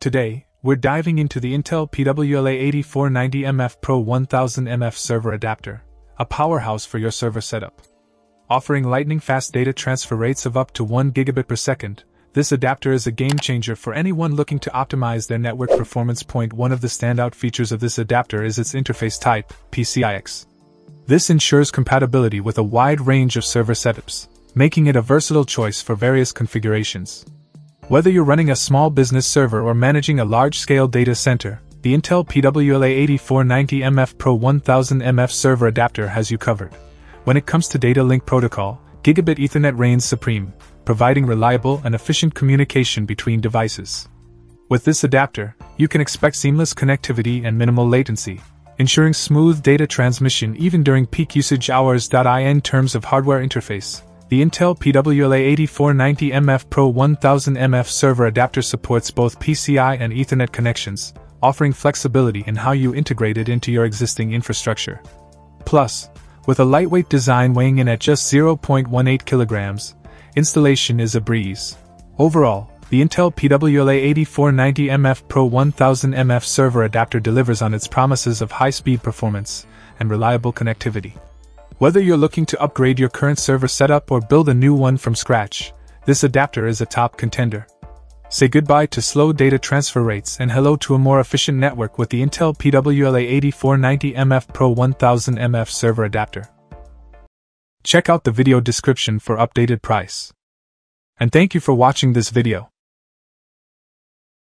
Today, we're diving into the Intel PWLA8490MF Pro 1000MF server adapter, a powerhouse for your server setup. Offering lightning fast data transfer rates of up to 1 gigabit per second, this adapter is a game changer for anyone looking to optimize their network performance. Point one of the standout features of this adapter is its interface type, PCIX. This ensures compatibility with a wide range of server setups, making it a versatile choice for various configurations. Whether you're running a small business server or managing a large scale data center, the Intel PWLA8490MF Pro 1000MF server adapter has you covered. When it comes to data link protocol, Gigabit Ethernet reigns supreme, providing reliable and efficient communication between devices. With this adapter, you can expect seamless connectivity and minimal latency, ensuring smooth data transmission even during peak usage hours. In terms of hardware interface, the Intel PWLA8490MF Pro 1000MF server adapter supports both PCI and Ethernet connections, offering flexibility in how you integrate it into your existing infrastructure. Plus, with a lightweight design weighing in at just 0.18 kilograms, installation is a breeze. Overall, the Intel PWLA8490MF Pro 1000MF server adapter delivers on its promises of high speed performance and reliable connectivity. Whether you're looking to upgrade your current server setup or build a new one from scratch, this adapter is a top contender. Say goodbye to slow data transfer rates and hello to a more efficient network with the Intel PWLA8490MF Pro 1000MF server adapter. Check out the video description for updated price. And thank you for watching this video.